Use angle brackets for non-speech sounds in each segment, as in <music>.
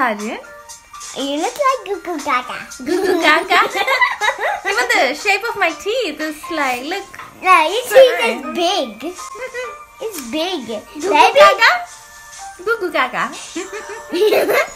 Sarin? You look like Goo Goo Gaga. Goo goo gaga. Even the shape of my teeth is like, look. No, your teeth is big. It's big. Goo goo gaga? Goo goo gaga. <laughs>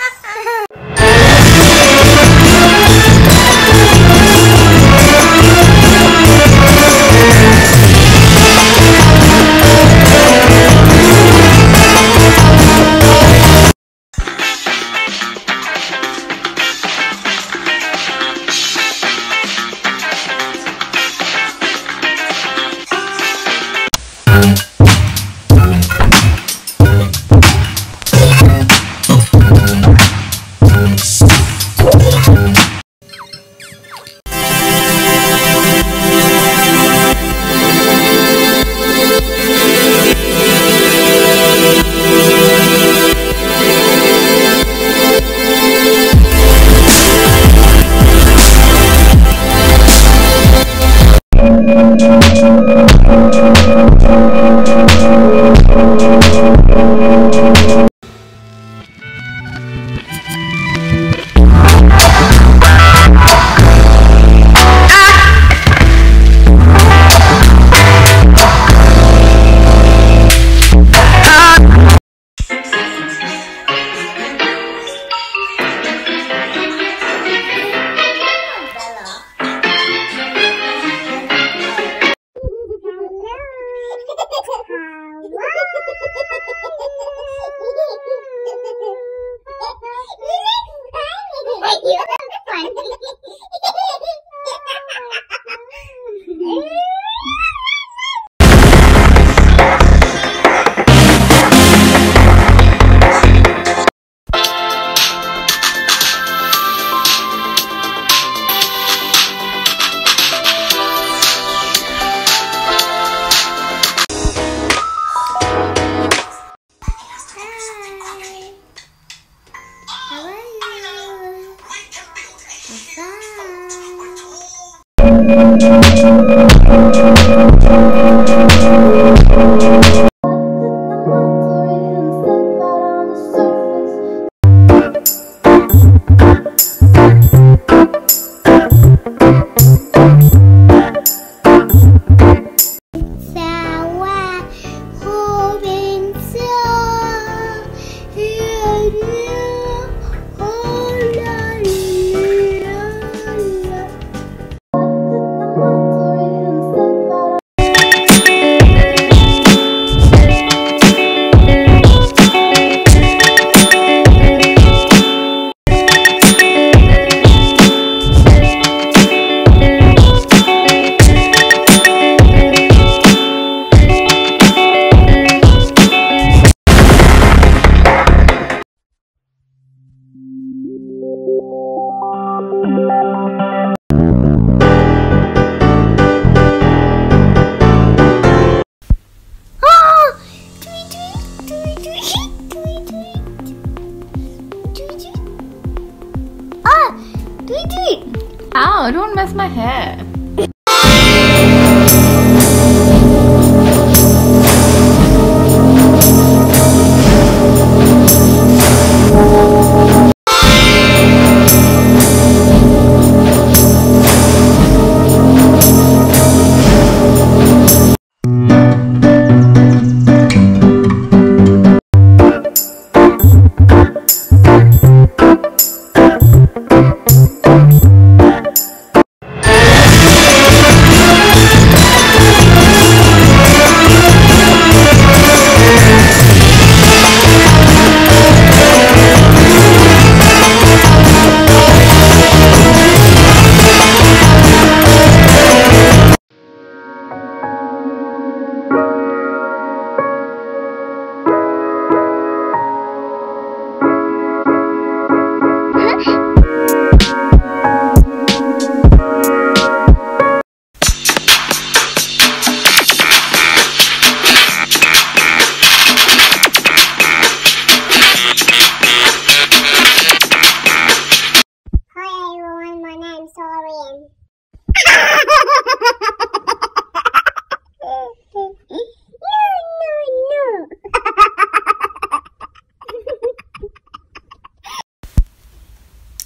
Ow, don't mess my hair.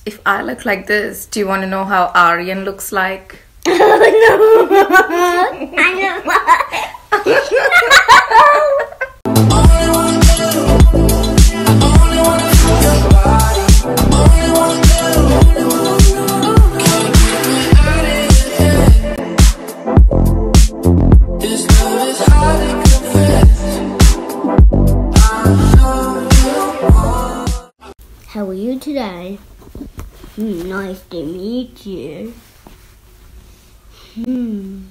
If I look like this, do you want to know how Aryan looks like? no. I. How are you today? Nice to meet you. Hmm.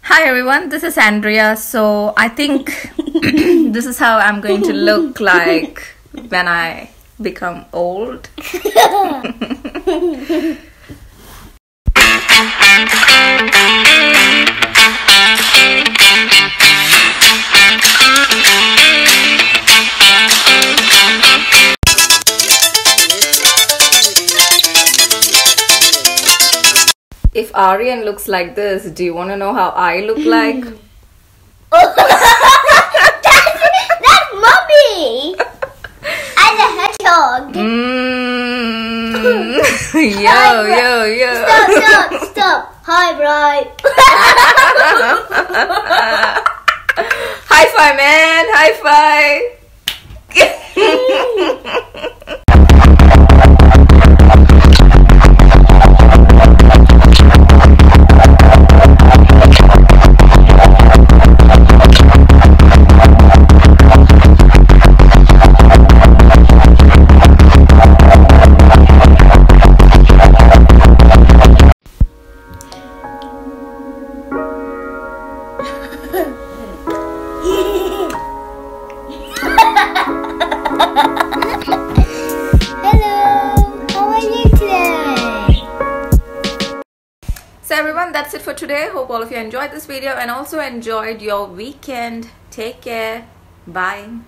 Hi everyone, this is Andrea. So I think <coughs> this is how I'm going to look <laughs> like when I become old. <laughs> If Aryan looks like this, do you want to know how I look <laughs> like? That's that's mommy. And a hedgehog. Mm. Yo, yo, yo. Stop, stop, stop. Hi, Bright. <laughs> High five, man. High five. Today. Hope all of you enjoyed this video and also enjoyed your weekend. Take care. Bye.